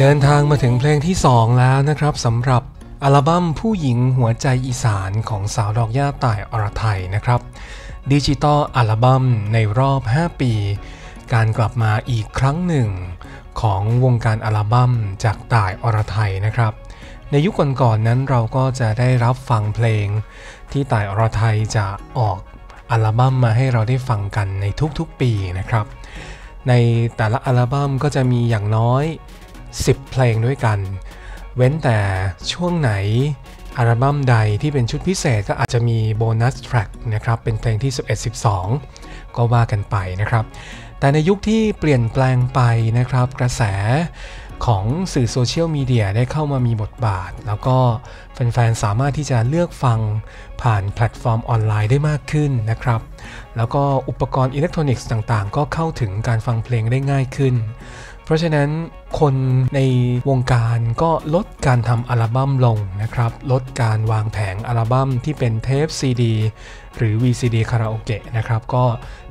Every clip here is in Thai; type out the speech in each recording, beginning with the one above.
เดินทางมาถึงเพลงที่ 2 แล้วนะครับสำหรับอัลบั้มผู้หญิงหัวใจอีสานของสาวดอกย่าต่ายอรไทยนะครับดิจิตอลอัลบั้มในรอบ 5 ปี การกลับมาอีกครั้งหนึ่ง ของวงการอัลบั้มจากต่ายอรไทยนะครับ ในยุคก่อนๆนนั้นเราก็จะได้รับฟังเพลง ที่ต่ายอรไทยจะออกอัลบั้มมาให้เราได้ฟังกันในทุกๆปีนะครับ ในแต่ละอัลบั้มก็จะมีอย่างน้อย 10 เพลงด้วยกัน เว้นแต่ช่วงไหนอัลบั้มใดที่เป็นชุดพิเศษก็อาจจะมีโบนัสแทร็กนะครับ เป็นเพลงที่ 11 12 ก็ว่ากันไปนะครับ แต่ในยุคที่เปลี่ยนแปลงไปนะครับ กระแสของสื่อโซเชียลมีเดียได้เข้ามามีบทบาท แล้วก็แฟนๆ สามารถที่จะเลือกฟังผ่านแพลตฟอร์มออนไลน์ได้มากขึ้นนะครับ แล้วก็อุปกรณ์อิเล็กทรอนิกส์ต่างๆ ก็เข้าถึงการฟังเพลงได้ง่ายขึ้น เพราะฉะนั้นคนในวงการก็ลดการทำอัลบั้มลงนะครับ ลดการวางแผงอัลบั้มที่เป็นเทปซีดีหรือ VCD คาราโอเกะนะครับ ก็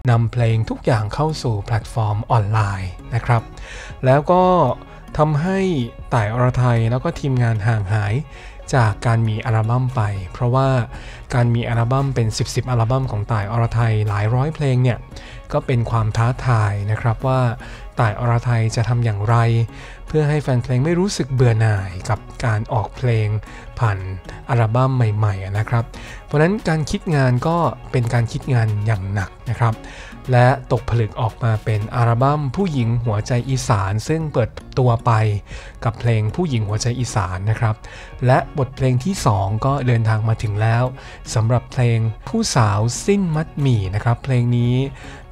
นำเพลงทุกอย่างเข้าสู่แพลตฟอร์มออนไลน์นะครับ แล้วก็ทำให้ต่ายอรทัยแล้วก็ทีมงานห่างหายจากการมีอัลบั้มไป เพราะว่าการมีอัลบั้มเป็น 10บสอัลบั้มของต่ายอรไทยหลายร้อยเพลงเนี่ยก็เป็นความท้าทายนะครับว่าต่ายอรไทยจะทำอย่างไร เพื่อให้แฟนเพลงไม่รู้สึกเบื่อหน่ายกับการออกเพลงผ่านอัลบั้มใหม่ๆนะครับ เพราะนั้นการคิดงานก็เป็นการคิดงานอย่างหนักนะครับ และตกผลึกออกมาเป็นอัลบั้มผู้หญิงหัวใจอีสาน ซึ่งเปิดตัวไปกับเพลงผู้หญิงหัวใจอีสานนะครับ และบทเพลงที่ 2 ก็เดินทางมาถึงแล้วสำหรับเพลงผู้สาวสิ้นมัดหมี่นะครับ เพลงนี้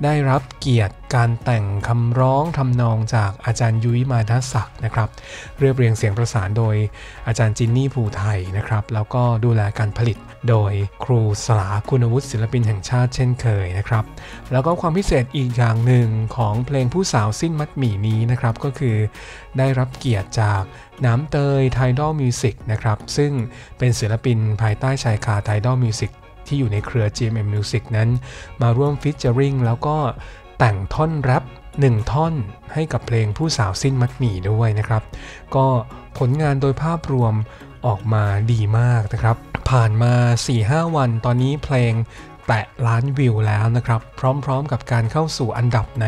ได้รับเกียรติการแต่งคำร้องทำนองจากอาจารย์ยุ้ยมาทัศักดิ์นะครับ เรียบเรียงเสียงประสานโดยอาจารย์จินนี่ภูไทยนะครับ แล้วก็ดูแลการผลิตโดยครูสลาคุณวุฒิศิลปินแห่งชาติเช่นเคยนะครับ แล้วก็ความพิเศษอีกอย่างหนึ่งของเพลงผู้สาวซิ่นมัดหมี่นี้นะครับก็คือได้รับเกียรติจาก หนามเตยไทดอลมิวสิกนะครับ ซึ่งเป็นศิลปินภายใต้ชายคาไทดอลมิวสิกที่อยู่ในเครือ GMM Music นั้น มาร่วม featuring แล้วก็แต่งท่อนแรปหนึ่งท่อนให้กับเพลงผู้สาวซิ่นมัดหมี่ด้วยนะครับ ก็ผลงานโดยภาพรวมออกมาดีมากนะครับ ผ่านมา 4-5 วันตอนนี้เพลงแตะล้านวิวแล้วนะครับ พร้อมๆกับการเข้าสู่อันดับใน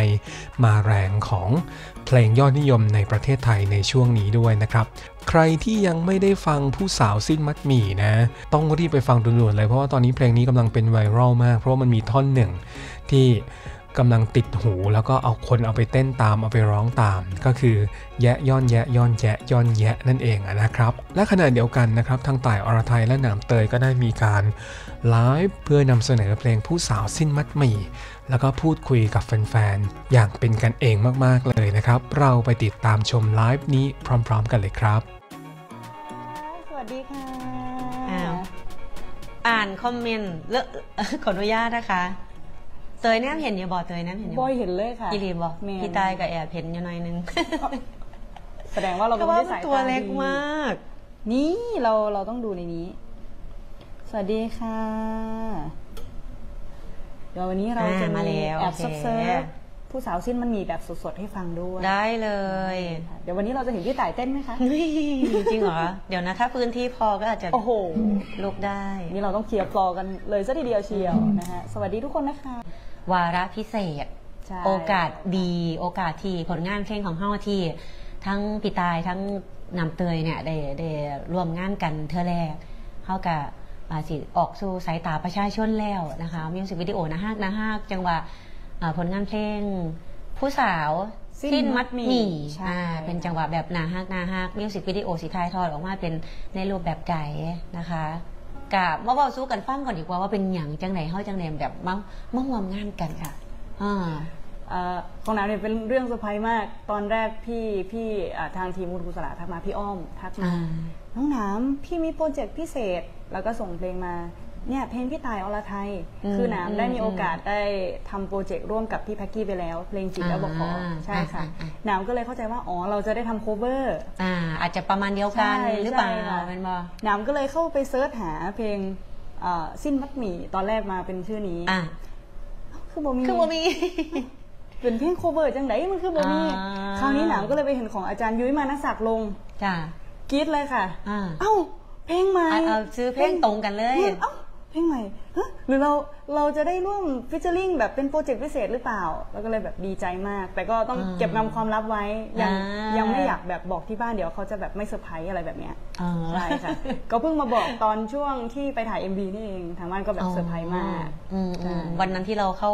มาแรงของเพลงยอดนิยมในประเทศไทยในช่วงนี้ด้วยนะครับ ใครที่ยังไม่ได้ฟังผู้สาวสิ้นมัดหมี่นะ ต้องรีบไปฟังด่วนๆเลย เพราะว่าตอนนี้เพลงนี้กำลังเป็นไวรัลมาก เพราะว่ามันมีท่อนหนึ่งที่กำลังติดหูแล้วก็เอาคนเอาไปเต้นตามเอาไปร้องตาม ก็คือแยะย้อนแยะย้อนแยะย้อนแยะนั่นเองนะครับ และขณะเดียวกันนะครับทางต่ายอรไทยและหนามเตยก็ได้มีการไลฟ์เพื่อนำเสนอเพลงผู้สาวสิ้นมัดหมี่ แล้วก็พูดคุยกับแฟนๆ อย่างเป็นกันเองมากๆเลยนะครับ เราไปติดตามชมไลฟ์นี้พร้อม ๆ กันเลยครับ สวัสดีค่ะอ้าวอ่านคอมเมนต์เลอะขออนุญาตนะคะ เตยแนมเห็นอยู่บ่เตยแนมเห็นอยู่บอยเห็นเลยค่ะพี่รีบบ่แม่นพี่ตายกับแอบเห็นอยู่หน่อยนึง แสดงว่าเราเพเป็นราะว่าที่มันสายตัวตาเล็กดีมาก นี่เราเราต้องดูในนี้ สวัสดีค่ะ เดี๋ยววันนี้เราจะอ่ามาแล้วแอบโอเคซับเซิร์ฟผู้สาวสิ้นมันมีแบบสดๆให้ฟังด้วย ได้เลยค่ะเดี๋ยววันนี้เราจะเห็นพี่ต่ายเต้นไหมคะนี่จริงเหรอ เดี๋ยวนะถ้าพื้นที่พอก็อาจจะโอ้โหลุกได้ นี่เราต้องเคลียร์ฟลอร์กันเลยซะทีเดียวเชียวนะฮะสวัสดีทุกคนนะคะ วาระพิเศษใช่โอกาสดีโอกาสที่ผลงานเพลงของเฮาที่ ทั้งปีตายทั้งนำเตยเนี่ยได้ได้ร่วมงานกันเธอแรกเฮากับอ่า สิออกสู่สายตาประชาชนแล้วนะคะมิวสิกวิดีโอนะฮากนะฮากจังหวะอ่าผลงานเพลงผู้สาวสิ้นสิ้นมัดหมี่ใช่อ่าเป็นจังหวะแบบนาฮากนาฮากมิวสิกวิดีโอสีทายทอดออกมาเป็นในรูปแบบไก่นะคะกับมาเบาสู้กันฟังก่อนดีกว่าว่าเป็นอย่างจังไหนเฮาจังไหนแบบมามาร่วมงานกันค่ะอ่าเอ่อ ของหนามเนี่ยเป็นเรื่องเซอร์ไพรส์มาก ตอนแรกพี่พี่อ่าทางทีมคุณครูสลาทักมาพี่อ้อมทักมาอ่าน้องหนามพี่มีโปรเจกต์พิเศษ แล้วก็ส่งเพลงมาเนี่ยเพลงพี่ต่ายอรทัยอืมคือหนามได้มีอืมโอกาสได้ทำโปรเจกต์ร่วมกับพี่แพ็กกี้ไปแล้ว เพลงจิตแล้วบอกขออ่าใช่ค่ะอ่าอ่าหนามก็เลยเข้าใจว่าอ๋อเราจะได้ทำ coverอ่าอาจจะประมาณเดียวกันใช่หรือเปล่าใช่ค่ะเป็นบ่หน้ำก็เลยเข้าไปเซิร์ชหาเพลงเอ่อสิ้นมัดหมี่ตอนแรกมาเป็นชื่อนี้อะคือบ่มีคือบ่มี เป็นเพลงโคเวอร์จังไดมันคือแบบนี้อ่าคราวนี้หนามก็เลยไปเห็นของอาจารย์ยุ้ยมานักศักดิ์ลงจ้ะกรี๊ดเลยค่ะอ่าเอ้าเพลงใหม่เอาเอาซื้อเพลงตรงกันเลยเอ้าเพลงใหม่ฮะหรือเราเราจะได้ร่วมฟิชเชอร์ลิงแบบเป็นโปรเจกต์พิเศษหรือเปล่า แล้วก็เลยแบบดีใจมาก แต่ก็ต้องอ่าเก็บนำความลับไว้ยังอ่ายัยังไม่อยากแบบบอกที่บ้านเดี๋ยวเขาจะแบบไม่เซอร์ไพรส์อะไรแบบเนี้ยอ่าใช่ค่ะ ก็เพิ่งมาบอกตอนช่วงที่ไปถ่าย MV นี่เองทางบ้านก็แบบเซอร์ไพรส์มากอืมอืมวันนั้นที่เราเข้า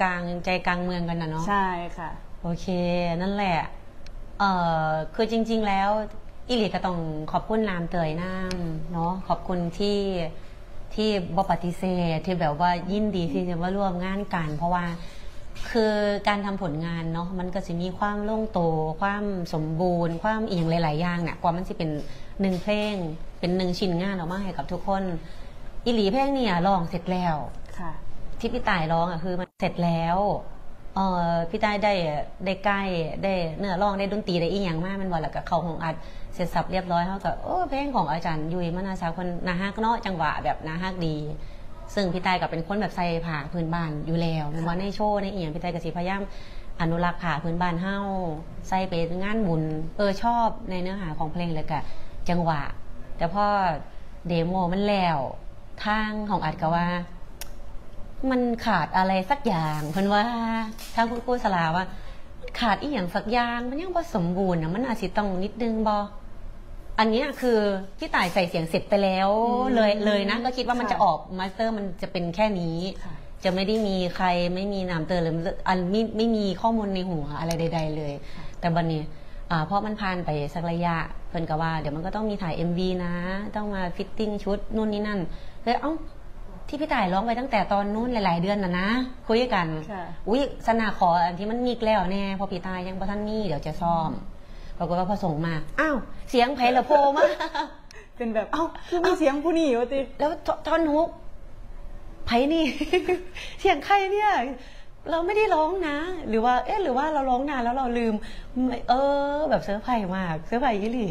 กลางใจกลางเมืองกันนะเนาะใช่ค่ะ โอเค นั่นแหละเอ่อคือจริง ๆ แล้วอิลิก็ต้องขอบคุณหนามเตยนำเนาะขอบคุณที่ที่บ่ปฏิเสธที่แบบว่ายินดีที่จะมาร่วมงานกัน เพราะว่าคือการทำผลงานเนาะมันก็จะมีความโล่งโต ความสมบูรณ์ ความอีกหลาย ๆ อย่างเนี่ยกว่ามันจะเป็นหนึ่งเพลง เป็นหนึ่งชิ้นงานออกมาให้กับทุกคนอิหลีเพลงเนี่ยร้องเสร็จแล้ว ค่ะ ที่พี่ต่ายร้องอะคือมัน เสร็จแล้วเออพี่ต่ายได้ได้ใกล้ได้เนื้อร้องได้ดนตรีได้อีหยังมากมันบอกแล้วกับเขาของอัดเสร็จสับเรียบร้อยเขากับโอ้เพลงของอาจารย์ยุยมนาสาคนนาฮักเนาะจังหวะแบบนาฮักดี ซึ่งพี่ตายกับเป็นคนแบบใส่ผ้าพื้นบ้านอยู่แล้วมันว่าในโชว์ในอีหยังพี่ตายกับสิพยายามอนุรักษ์ผ้าพื้นบ้านเฮาใส่ไปงานบุญเออชอบในเนื้อหาของเพลงเลยกะจังหวะ แต่พอเดโมมันแล้วทางของอัดก็ว่า มันขาดอะไรสักอย่างเพิ่นว่าทางคุณครูสลาว่า ขาดอีหยังสักอย่างมันยังบ่สมบูรณ์นะมันอาจสิต้องนิดนึงบ่อันเนี้ยคือพี่ต่ายใส่เสียงเสร็จไปแล้วอืมเลยเลยนะ ก็คิดว่ามันค่ะจะออกมาสเตอร์มันจะเป็นแค่นี้ค่ะจะไม่ได้มีใครไม่มีนามเตอร์หรืออันไม่ไม่มีข้อมูลในหัวอะไรใด ๆ เลย แต่บันนี้อ่าเพราะมันผ่านไปสักระยะเพิ่นก็ว่า เดี๋ยวมันก็ต้องมีถ่าย MV นะ ต้องมาฟิตติ้งชุดนู่นนี่นั่นเลยเอ้า ที่พี่ต่ายร้องไปตั้งแต่ตอนนู้นหลาย ๆ เดือนนะนะคุยกันค่ะอุ้ยสนาขออันที่มันมีอีกแล้วแน่พอพี่ตายยังพอท่านนี่เดี๋ยวจะซ่อมปรากฏว่าพอส่งมาอ้าวเสียงไผ่ละโพมาเป็นแบบเอ้าคือมีเสียงผู้นี่วะติแล้วทท่อนฮุกไผ่นี่ เสียงใครเนี่ยเราไม่ได้ร้องนะ หรือว่า เอ๊ะหรือว่าเราร้องนานแล้วเราลืม เออ แบบเซอร์ไพรส์มากเซอร์ไพรส์ยี่หลี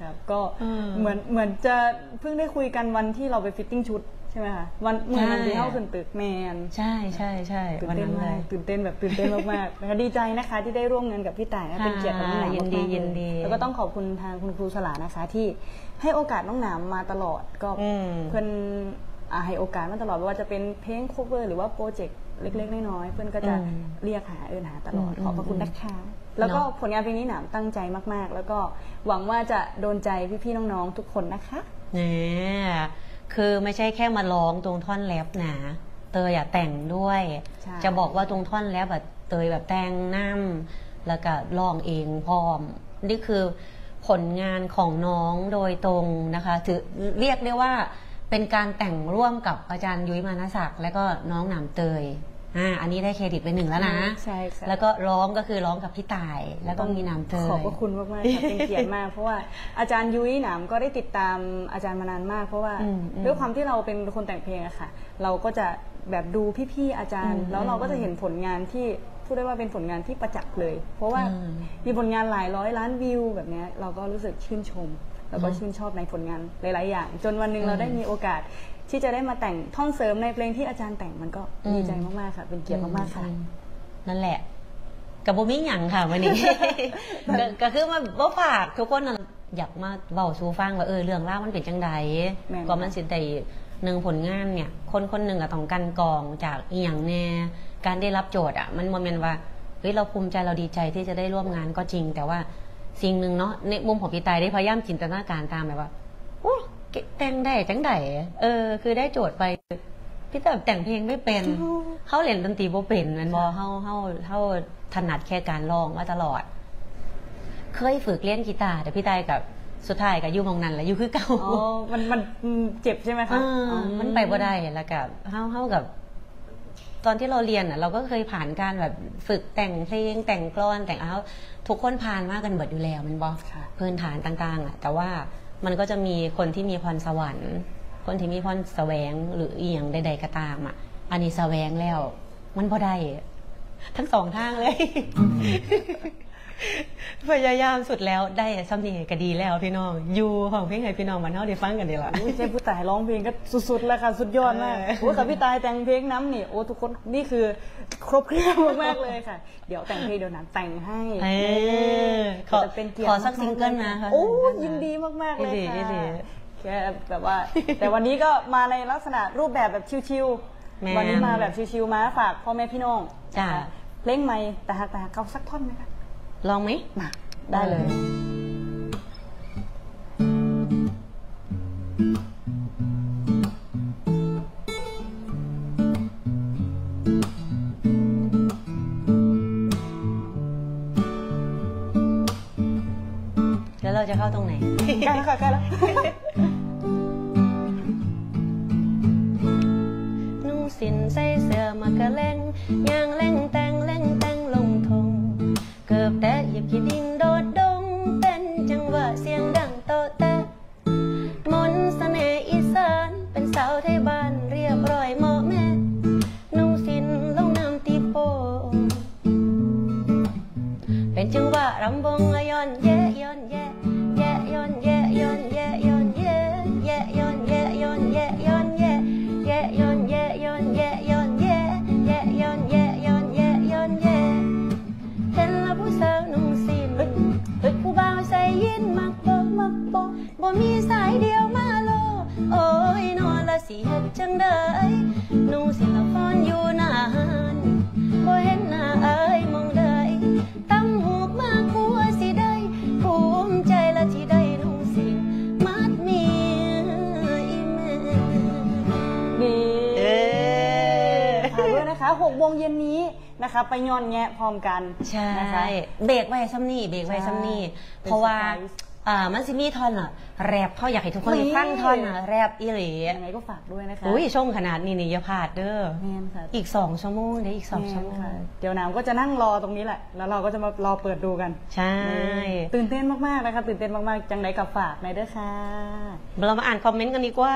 ครับ ก็อืมเหมือนเหมือนจะเพิ่งได้คุยกันวันที่เราไปฟิตติ้งชุดใช่ไหมคะวันเมื่อวันที่ใช่เข้าขึ้นตึกแมนใช่ใช่ใช่ตื่นวันเต้นนั้นเลมากยตื่นเต้นแบบตื่นเต้นมากๆนะคะดีใจนะคะที่ได้ร่วมงานกับพี่ต่ายนะเป็นเกียรติกับน้องหนามยินมากๆดีเลยยินดีแล้วก็ต้องขอบคุณทางคุณครูสลานะคะ ที่ให้โอกาสน้องหนามมาตลอดก็อืมเพื่อนอ่าให้โอกาสมาตลอดไม่ว่าจะเป็นเพลง cover หรือว่าโปรเจกต์เล็กๆน้อยๆเพื่อนก็จะอืมเรียกหาเอินหาตลอดอืมขอบพระคุณนะคะแล้วก็เนอะผลงานเพลงนี้หนามตั้งใจมากๆ แล้วก็หวังว่าจะโดนใจพี่ๆน้องๆทุกคนนะคะเนี่ย คือไม่ใช่แค่มาร้องตรงท่อนแรปนะเตยอะแต่งด้วย ใช่ จะบอกว่าตรงท่อนแรปแบบเตยแบบแต่งน้ำแล้วก็ร้องเองพร้อม นี่คือผลงานของน้องโดยตรงนะคะถือเรียกได้ว่าเป็นการแต่งร่วมกับอาจารย์ยุ้ยมานศักดิ์และก็น้องหนามเตย อ่าอันนี้ได้เครดิตไปหนึ่งแล้วนะใช่ค่ะแล้วก็ร้องก็คือร้องกับพี่ต่าย แล้วก็มีหนามเตยขอบพระคุณมากๆค่ะเป็นเกียรติมาก เพราะว่าอาจารย์ยุ้ยหนามก็ได้ติดตามอาจารย์มานานมาก เพราะว่าอืมอืมด้วยความที่เราเป็นคนแต่งเพลงอะค่ะ เราก็จะแบบดูพี่ๆอาจารย์อืมแล้วเราก็จะเห็นผลงานที่พูดได้ว่าเป็นผลงานที่ประจักษ์เลย เพราะว่าอืมมีผลงานหลายร้อยล้านวิวแบบเนี้ยเราก็รู้สึกชื่นชม แล้วก็อืมชื่นชอบในผลงานหลาย ๆ อย่าง จนวันหนึ่งอืมเราได้มีโอกาส ที่จะได้มาแต่งท่อนเสริมในเพลงที่อาจารย์แต่งมันก็อืมดีใจมากๆค่ะ เป็นเกียรติมากๆค่ะอืมนั่นแหละกับโบมิหยังค่ะวันนี้ก็ก็คือมาบ่ฝากทุกคนน่ะอยากมาเบาสู่ฟังว่าเออเรื่องราวมันเป็นจังใดแม่นก็มันสิได้หนึ่งผลงานเนี่ย คนคนหนึ่งอะต้องกันกรองจากอีหยังแน่การได้รับโจทย์อะมันโมเมนว่าเฮ้ยเราภูมิใจเราดีใจที่จะได้ร่วมงานก็จริง แต่ว่าสิ่งหนึ่งเนาะในมุมของพี่ตายได้พยายามจินตนาการตามแบบว่าโอ้เก๋ แต่งได้จังใดเออ คือได้โจทย์ไป พี่แต่แต่งเพลงไม่เป็น เขาเล่นดนตรีบ่เป็นแมันบอเขาเขาเขาถนัดแค่การร้องมาตลอด เคยฝึกเล่นกีตาร์แต่พี่ตายกับสุดท้ายกับยู่หมองนั้นแหละอยู่คือเก่าอ๋อมันมันเจ็บใช่ไหมคะอ่าอ๋อมันไปบ่ได้แล้วกับเฮาเฮากับ ตอนที่เราเรียนอะ เราก็เคยผ่านการแบบฝึกแต่งเพลงแต่งกลอนแต่งเอาทุกคนผ่านมากันเบิดอยู่แล้วแมันบอค่ะพื้นฐานต่าง ๆ อะ แต่ว่า มันก็จะมีคนที่มีพรสวรรค์ คนที่มีพรแสวงหรืออีหยังใด ๆก็ตามอะ อันนี้แสวงแล้ว มันพอได้ทั้งสองทางเลย พยายามสุดแล้วได้ซ้ำนี่ก็ดีแล้วพี่น้อง อยู่ของเพลงให้พี่น้องมันเท่าได้ฟังกันดีละอุ้ยเจ้ผู้ตายร้องเพลงก็สุดๆแล้วค่ะสุดยอดมากเออโอ้กับพี่ตายแต่งเพลงน้ำนี่โอ้ทุกคนนี่คือครบเครื่องมากๆเลยค่ะ เดี๋ยวแต่งเพลงเดี๋ยวนั้นแต่งให้เออขอจะเป็นเกียรติขอสักซิงเกิลนะมากๆคะโอ้ยินดีมากๆเลยยินดียินดีค่ะแค่แบบว่า แต่วันนี้ก็มาในลักษณะรูปแบบแบบชิวแม่นๆวันนี้มาแบบชิวๆมาฝากพ่อแม่พี่น้องจ้ะนะคะเพลงใหม่แต่หากแต่หากเขาสักท่อนไหมคะ ลองไหมมาได้เลย แล้วเราจะเข้าตรงไหน ใกล้แล้วค่ะใกล้แล้ว นะคะ ไปย้อนแงะพร้อมกันใช่นะคะเบรกไว้ซ้ำนี่เบรกไว้ซ้ำนี่ใช่เพราะว่าเป็นเซ อร์ไพรส์อ่ามันสิมีท่อนอะแรปเขาอยากให้ทุกคนนี่ฟังท่อนอะแรปอีหลียังไงก็ฝากด้วยนะคะอุ้ยช่วงขนาดนี้นี่อย่าพลาดเด้อแมนค่ะอีกสองชั่วโมงเดี๋ยวอีกสองชั่วโมงแม่นค่ะเดี๋ยวหนามก็จะนั่งรอตรงนี้แหละ แล้วเราก็จะมารอเปิดดูกัน ใช่ ตื่นเต้นมากๆนะคะตื่นเต้นมากๆ จังไดกับฝากในอยเด้อค่ะเรามาอ่านคอมเมนต์กันดีกว่า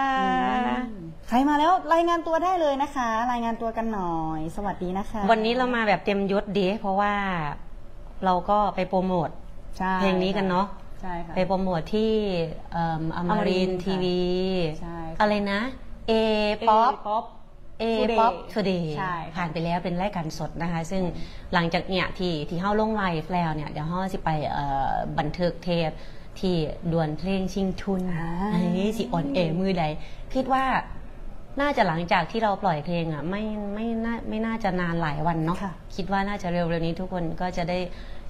ใครมาแล้วรายงานตัวได้เลยนะคะ รายงานตัวกันหน่อย สวัสดีนะคะ วันนี้เรามาแบบเต็มยศดีเพราะว่าเราก็ไปโปรโมทใช่เพลงนี้กันเนาะ ใช่ค่ะ ไปโปรโมทที่เอิ่มอมรินอมรินทร์ทีวี ใช่ค่ะ อะไรนะ A Pop Pop A Today Pop Today ใช่ค่ะผ่านไปแล้วเป็นรายการสดนะคะ ซึ่งหลังจากเนี่ยที่ที่เฮาลงไลฟ์แล้วเนี่ยเดี๋ยวเฮาสิไปเอ่อบันทึกเทปที่ดวลเพลงชิงทุนอ่าอันนี้สิออนเอมือใดคิดว่าน่าจะหลังจากที่เราปล่อยเพลงอะไม่ไม่น่าไม่น่าจะนานหลายวันเนาะค่ะ คิดว่าน่าจะเร็วๆนี้ทุกคนก็จะได้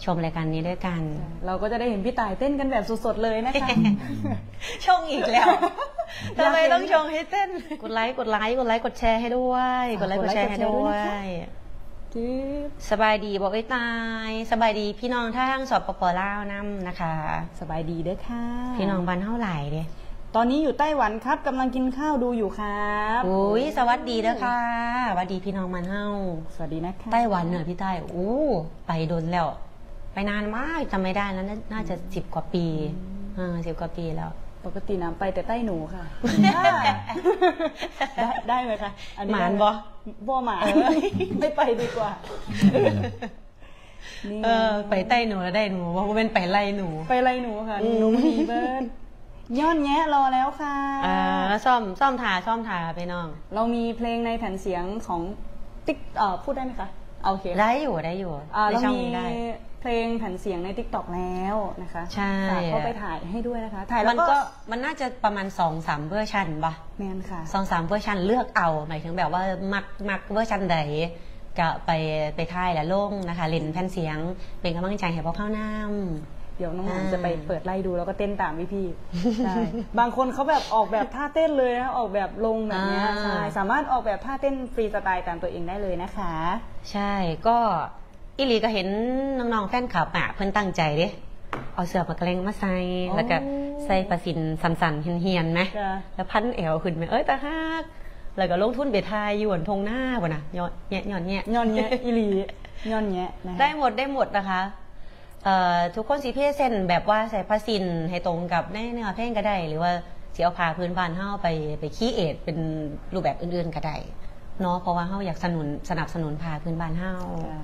ชมรายการนี้ด้วยกัน เราก็จะได้เห็นพี่ต่ายเต้นกันแบบสดๆเลยนะคะ ชงอีกแล้วทำไมต้องชงให้เต้น กดไลค์กดไลค์กดไลค์กดแชร์ให้ด้วย กดไลค์กดแชร์ให้ด้วยจิ๊บสบายดีบอกไอ้ตาย สบายดีพี่น้องทางสปปลาวนํนะคะ สบายดีเด้อค่ะ พี่น้องบ้านเท่าไหร่เด้ตอนนี้อยู่ไต้หวันครับกำลังกินข้าวดูอยู่ครับอุ้ยสวัสดีเด้อค่ะสวัสดีพี่น้องบ้านเฮาสวัสดีนะคะไต้หวันเหนือพี่ใต้อู้ไปโดนแล้ว ไปนานมากจำไม่ได้แล้วน่าน่าจะสิบกว่าปีอ่าสิบกว่าปีแล้ว ปกติน้ำไปแต่ใต้หนูค่ะ ได้ได้ไหมคะอัหมานได้ไบ่บ่หมานไม่ไปดีกว่านี่เออไปใต้หนูแล้วได้หนูเพราะว่าเป็นไปไล่หนู ไปไรหนูค่ะอืมหนูมีเบิร์ดย้อนแงะรอแล้วค่ะอ่าซ่อมซ่อมทาซ่อมทาไปน้อง เรามีเพลงในแผ่นเสียงของติ๊กเอ่อพูดได้ไหมคะเอาโอเคได้อยู่ได้อยู่อ่าในเราช่องมีนี้ได้ เพลงแผ่นเสียงใน t ิ k t o k แล้วนะคะใช่ ฝากเข้าไปถ่ายให้ด้วยนะคะ ถ่ายแล้มัวนก็ก็มันน่าจะประมาณสองสามเวอร์ชันปะแมนค่ะ สองสามเวอร์ชันเลือกเอาหมายถึงแบบว่ามักมักเวอร์ชันใดก็ไปไปถ่ายและลงนะคะเล่นแผ่นเสียง เป็นกำลังใจให้พวกเข้าน้ำเดี๋ยวน้องหอ่านจะไปเปิดไล่ดูแล้วก็เต้นตามพี่พี่ๆ ใช่ บางคนเขาแบบออกแบบท่าเต้นเลยนะออกแบบลงแบบเนี้ยอ่าใช่สามารถออกแบบท่าเต้นฟรีสไตล์ตามตัวเองได้เลยนะคะใช่ก็ อีหลีก็เห็นน้องๆแฟนคลับอะเพิ่นตั้งใจเด้เอาเสื้อมากระเลงมาใส่อ๋อแล้วก็ใส่ประสินสันๆเฮียนๆไหมจ้ะแล้วพันแอวขึ้นไหมเอ้ยตาฮักแล้วก็ลงทุนไปทายอยู่บนทงหน้าบ่นะยอดแยะยอดแยะย้อนแงะอีหลีย้อนแงะนะคะได้หมดได้หมดนะคะเอ่อทุกคนสีเพศเส้นแบบว่าใส่ผ้าสินให้ตรงกับในเนื้อเพลงก็ได้ หรือว่าสีเอาผ้าพื้นบ้านเฮาไปไปคีเอทเป็นรูปแบบอื่นๆก็ได้เนาะเพราะว่าเฮาอยากสนุนสนับสนุนผ้าพื้นบ้านเฮาจ้ะ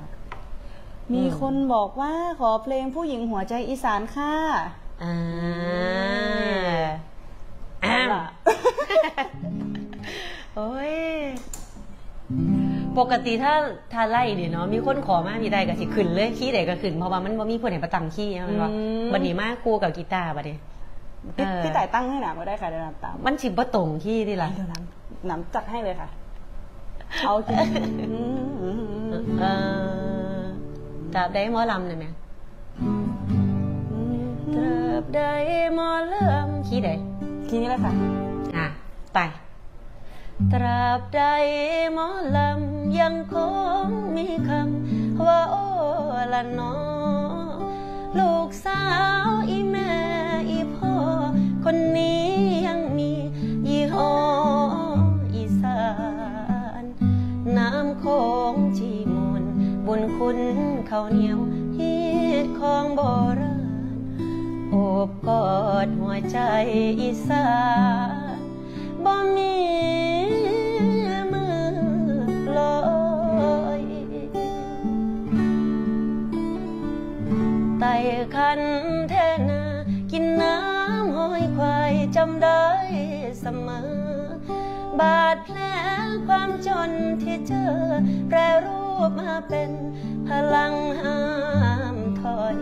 มีคนบอกว่าขอเพลงผู้หญิงหัวใจอีสานค่ะอ่าเอาอ้าวล่ะโอ้ย ปกติถ้าถ้าไล่เนี่ยเนาะมีคนขอมาพี่ได้ก็สิขึ้นเลยขี้ใดก็ขึ้นเพราะว่ามันบ่มีคนไหนประตังขี้ใช่ไหมว่าอืมบันนี้มาคู่กับกีตาร์บัดนี้พี่เออพี่ต่ายตั้งให้หนามก็ได้ค่ะเดี๋ยวหนามตามมันสิบ่ตรงขี้ที่ละเดี๋ยวหนามหนามจัดให้เลยค่ะ เอาจริงเออ ตราบใดหมอลำเนี่ยแม่ตราบใดหมอลำขี้ใดทีนี้แหละค่ะอะไปตราบใดหมอลำยังคงมีคำว่าโอ้ละนอลูกสาวอีแม่อีพ่อคนนี้ บุญคุณข้าวเหนียวฮีดของโบราณโอบกอดหัวใจอีสานบ่มีมือลอยไต่คันแท่นากินน้ำห้อยควายจำได้เสมอบาดแผลความจนที่เจอแปรรู มาเป็นพลังห้ามถอย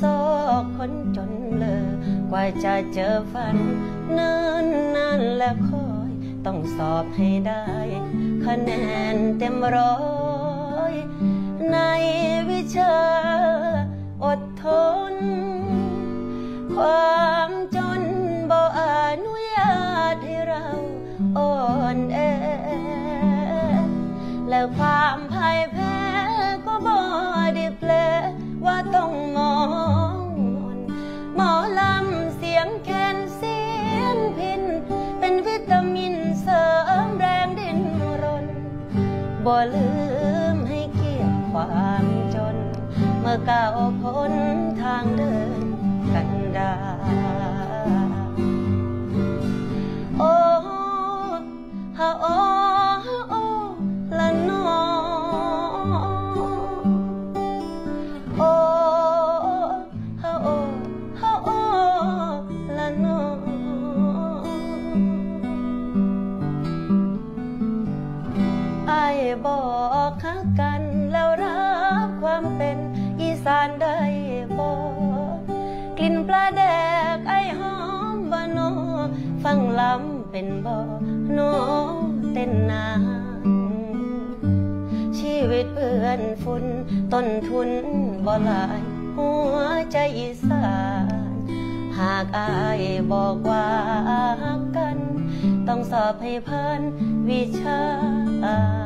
ซอกคนจนเลอกว่าจะเจอฝันเนิ่นนานและคอย ต้องสอบให้ได้ คะแนนเต็มร้อยในวิชาอดทน ความจนบ่อนุญาตให้เราอ่อนแอ ความพ่ายแพ้ก็บ่ได้แปลว่าต้องมองมนหมอลำเสียงแคนเสียงพิน เป็นวิตามินเสริมแรงดินรนบ่ลืมให้เกียรติความจน เมื่อก้าวพ้นทางเดินกันดารโอ้ฮาโอ ฟังลำเป็นบ่โนเต้นนางชีวิตเปื้อนฝุ่นต้นทุนบ่หลาย หัวใจอีสานหากอายบอกว่ากกัน ต้องสอบให้ผ่านวิชาหา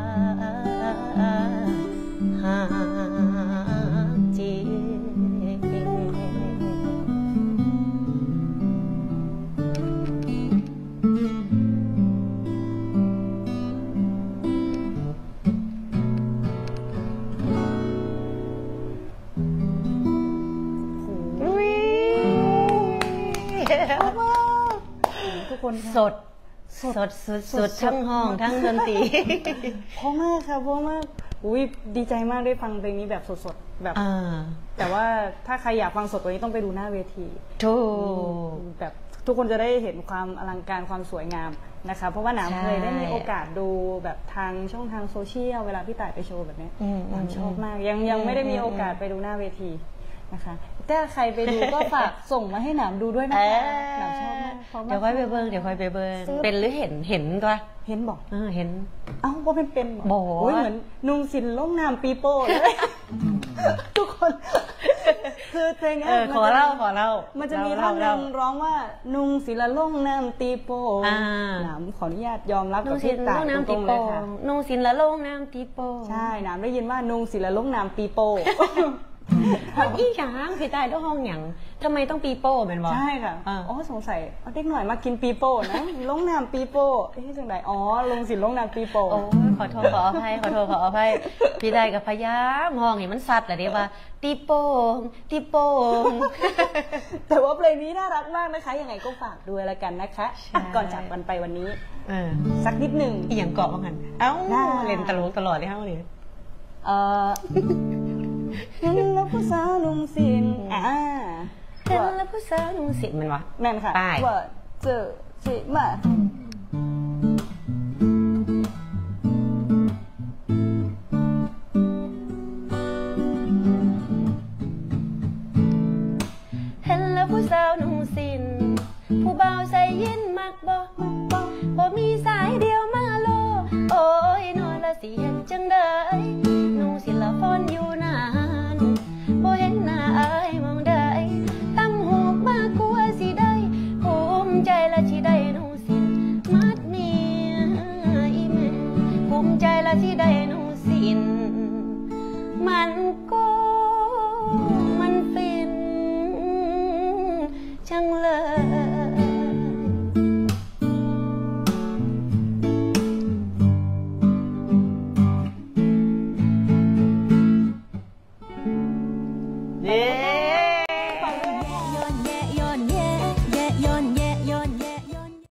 คนค่ะ สด สดสุดสุดทั้งห้องทั้งดนตรี เพราะมากค่ะเพราะมากอุ้ยดีใจมากได้ฟังเพลงนี้แบบสดๆแบบ อ่าแต่ว่าถ้าใครอยากฟังสดกว่านี้ต้องไปดูหน้าเวที ถูก แบบทุกคนจะได้เห็นความอลังการความสวยงามนะคะ เพราะว่าหนามใช่เคยได้มีโอกาสดูแบบทางช่องทางโซเชียลเวลาพี่ต่ายไปโชว์แบบเนี้ยอืมหนามอืมชอบมาก ยังยังอืมไม่ได้มีอืมโอกาสไปดูหน้าเวที นะคะถ้าใครไปดูก็ฝากส่งมาให้หนามดูด้วยนะเอคะอหนามชอบมากพราะว่าเดี๋ยวค่อยไปเบิ้งเดี๋ยวค่อยไปเบิ้งซื้อ เป็นหรือเห็นเห็นตัวเห็นบอก เออเห็น เอ้าว่าเป็นเป็นบอกโอ้ยเหมือนนุ่งสินล่งน้ำปีโป้เลย ทุกคน คือเพลงนี้ยเออมันขอเล่าขอเล่า มันจะมีเล่าท่อนหเล่านึ่งร้องว่า นุ่งศิลล่งน้ำตีโป้อ่า หนามขออนุญาตยอมรับนุ่กับงสิพี่นต่าลยงน้ำตตีรงๆเลโป่ยค่ะ นุ่งสินละลงน้ำตีโป่ใช่หนามได้ยินว่านุ่งศิลล่งน้ำปีโป้ มันอีหยังพี่ตายด้วยห้องหยังทำไมต้องปีโป้เป็นบ่ใช่ค่ะอ่าอ๋อสงสัยเอาเด็กหน่อยมากินปีโป้นะล่งน้ำปีโป้เอ๊ะจังไดอ๋อลงศิลล่งน้ำปีโป้โอ้ยขอโทษขออภัยขอโทษขออภัยพี่ได้กับพยายามห้องเห็นมันสัตว์แหละเดียวว่าตีโป่งตีโป่งแต่ว่าเพลงนี้น่ารักมากนะคะยังไงก็ฝากด้วยแล้วกันนะคะใช่อะก่อนจากกันไปวันนี้เออสักนิดหนึ่งอีหยังเกาะว่างันเอ้าได้เล่นตลกตลอดเลยเฮ้าเนี่ยเอ่อ เห็นแล้วผู้สาวนุ่งสินอ่าเห็นแล้วผู้สาวนุ่งสินมันวะแม่นค่ะไปว่าเจอสิมาเห็นแล้วผู้สาวนุ่งสินผู้บ่าวใส่ยินมักบ่บ่มีสายเดียวมาโล โอ้ยนอนละสิเห็นจังได้